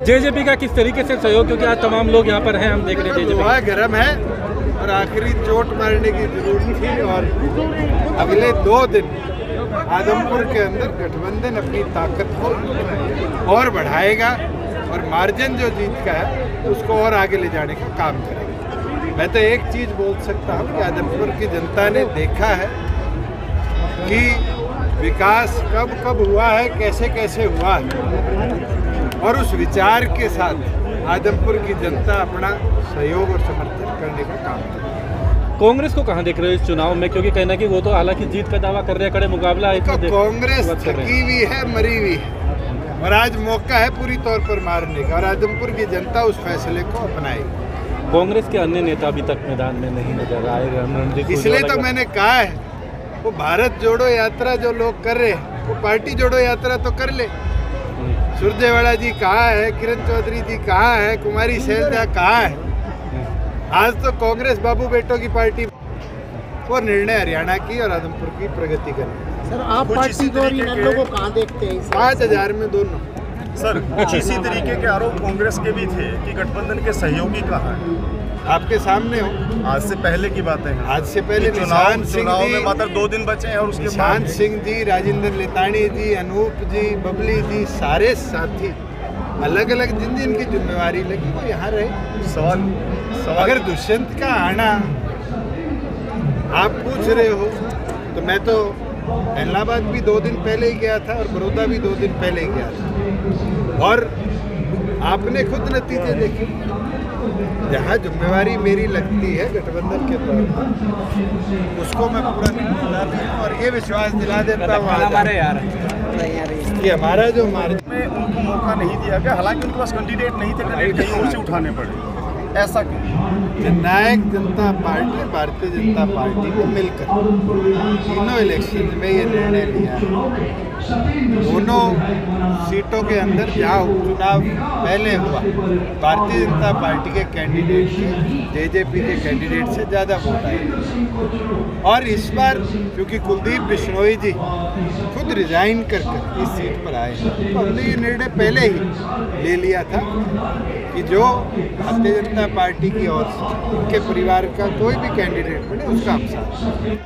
JJP का किस तरीके से सहयोग, क्योंकि आज तमाम लोग यहाँ पर हैं, हम देख रहे हैं जेजेपी। गर्म है और आखिरी चोट मारने की ज़रूरत थी और अगले दो दिन आदमपुर के अंदर गठबंधन अपनी ताकत को और बढ़ाएगा और मार्जिन जो जीत का है, उसको और आगे ले जाने का काम करेगा। मैं तो एक चीज़ बोल सकता हूँ कि आदमपुर की जनता ने देखा है कि विकास कब कब हुआ है कैसे कैसे हुआ है। और उस विचार के साथ आदमपुर की जनता अपना सहयोग और समर्थन करने का काम करे कांग्रेस को कहाँ देख रहे हो इस चुनाव में? क्योंकि कहना कि वो तो हालाँकि जीत का दावा कर रहे हैं कड़े मुकाबला है कांग्रेस थकी हुई है मरी हुई है। और आज मौका है पूरी तौर पर मारने का और आदमपुर की जनता उस फैसले को अपनाएगी। कांग्रेस के अन्य नेता अभी तक मैदान में नहीं नज़र आए इसलिए तो मैंने कहा है वो भारत जोड़ो यात्रा जो लोग कर रहे हैं वो पार्टी जोड़ो यात्रा तो कर ले। सुरजेवाला जी कहाँ है? किरण चौधरी जी कहाँ है? कुमारी शैलजा कहाँ है। आज तो कांग्रेस बाबू बेटो की पार्टी। वो निर्णय हरियाणा की और आदमपुर की प्रगति करनी। सर आप पार्टी को और इन अन्नों कहाँ देखते हैं पाँच हज़ार में दोनों। सर कुछ इसी तरीके के आरोप कांग्रेस के भी थे कि गठबंधन के सहयोगी कहाँ हैं? आपके सामने हो। आज से पहले की बातें हैं। आज से पहले चुनाव सिंह चुनाव में मात्र दो दिन बचे हैं और उसके निशान बाद सिंह जी राजेंद्र लेतानी जी अनूप जी बबली जी सारे साथी अलग अलग जिन जिनकी जिम्मेवारी लगी वो यहाँ रहे। सवाल सवाल अगर दुष्यंत का आना आप पूछ रहे हो तो मैं तो इलाहाबाद भी दो दिन पहले ही गया था और बड़ौदा भी दो दिन पहले ही गया था। और आपने खुद नतीजे देखे। जहाँ जिम्मेवारी मेरी लगती है गठबंधन के तौर पर उसको मैं पूरा दिला हूँ और ये विश्वास दिला देता हूँ हमारे यार। कि हमारा जो मार्ग में उनको मौका नहीं दिया गया। हालाँकि उनके पास कैंडिडेट नहीं थे कैंडिडेट कहीं और से उठाने पड़े। ऐसा जननायक जनता पार्टी, भारतीय जनता पार्टी को मिलकर तीनों इलेक्शन में ये निर्णय लिया दोनों सीटों के अंदर जहाँ उपचुनाव पहले हुआ, भारतीय जनता पार्टी के कैंडिडेट के जेजेपी के कैंडिडेट से ज़्यादा वोट आए। और इस बार, क्योंकि कुलदीप बिश्नोई जी खुद रिजाइन कर कर इस सीट पर आए तो हमने ये निर्णय पहले ही ले लिया था कि जो भारतीय जनता पार्टी की ओर से, उनके परिवार का कोई भी कैंडिडेट बने उसका हम साथ।